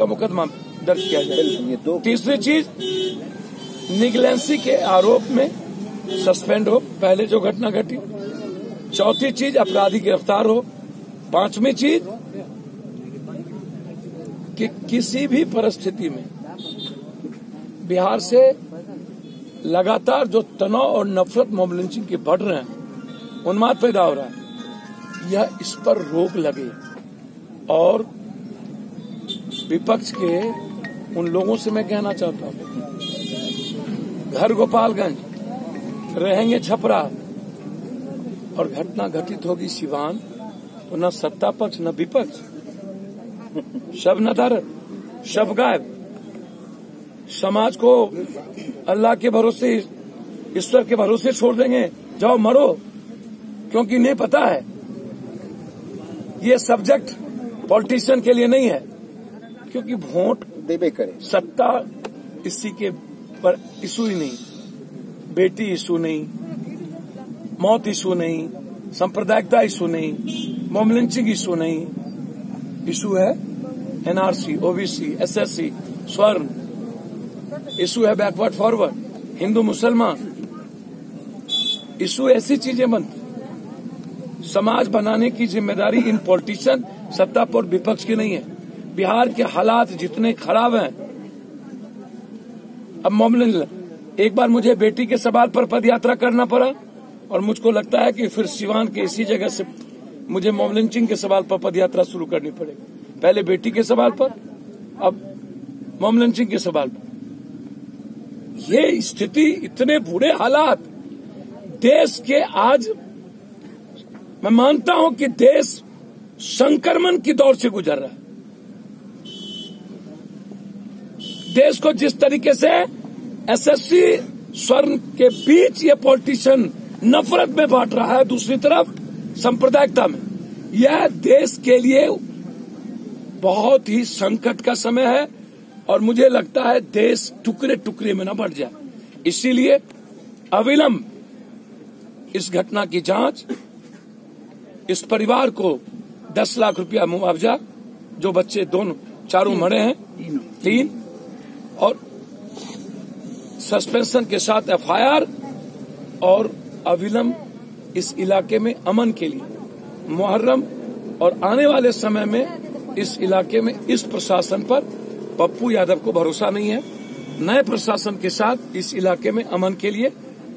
का मुकदमा दर्ज किया जाए। तीसरी चीज़, निगलेंसी के आरोप में सस्पेंड हो, पहले जो घटना घटी। चौथी चीज़, अपराधी गिरफ़्तार हो। पांचवी चीज़, कि किसी भी परिस्थिति में बिहार से लगातार जो तनाव और नफरत मोब लिंचिंग के बढ़ रहे हैं, उन्माद पैदा हो रहा है। यह इस पर रोक लगे और विपक्ष के, उन लोगों से मैं कहना चाहता हूँ। घर गोपालगंज, रहेंगे छपरा। और घटना घटित होगी सिवान तो न सत्ता पक्ष, न विपक्ष। शब नदर शब गायब। समाज को अल्लाह के भरोसे, ईश्वर के भरोसे छोड़ देंगे। जाओ मरो, क्योंकि नहीं पता है, ये सब्जेक्ट पॉलिटिशियन के लिए नहीं है। क्योंकि वोट देवे करे। सत्ता इसी के पर इशू ही नहीं बेटी इशू नहीं मौत इशू नहीं सांप्रदायिकता इशू नहीं मोम लिंचिंग इशू नहीं। इशू है एनआरसी ओबीसी एसएससी स्वर्ण। इशू है बैकवर्ड फॉरवर्ड हिंदू मुसलमान। इशू ऐसी चीज़ें बनती समाज बनाने की ज़िम्मेदारी इन पॉलिटिशियन सत्ता पर विपक्ष की नहीं है। बिहार के हालात जितने खराब हैं, अब मामले एक बार मुझे बेटी के सवाल पर पदयात्रा करना पड़ा और मुझको लगता है कि फिर सिवान के इसी जगह से मुझे मोमलिंचिंग के सवाल पर पदयात्रा शुरू करनी पड़ेगी। पहले बेटी के सवाल पर, अब मोमलिंचिंग के सवाल पर। ये स्थिति, इतने बुरे हालात, देश के आज, मैं मानता हूँ कि देश संक्रमण की दौर से गुजर रहा है। देश को जिस तरीके से एसएससी स्वर्ण के बीच ये पॉलिटिशियन नफरत में बांट रहा है दूसरी तरफ़ सांप्रदायिकता में, यह देश के लिए बहुत ही संकट का समय है और मुझे लगता है देश टुकड़े टुकड़े में न बढ़ जाए। इसीलिए अविलंब इस घटना की जाँच, इस परिवार को 10 लाख रुपया मुआवजा, जो बच्चे दोनों चारों मरे हैं, तीन। और सस्पेंशन के साथ एफआईआर और अविलंब इस इलाके में अमन के लिए। मुहर्रम और आने वाले समय में इस इलाके में इस प्रशासन पर पप्पू यादव को भरोसा नहीं है। नए प्रशासन के साथ इस इलाके में अमन के लिए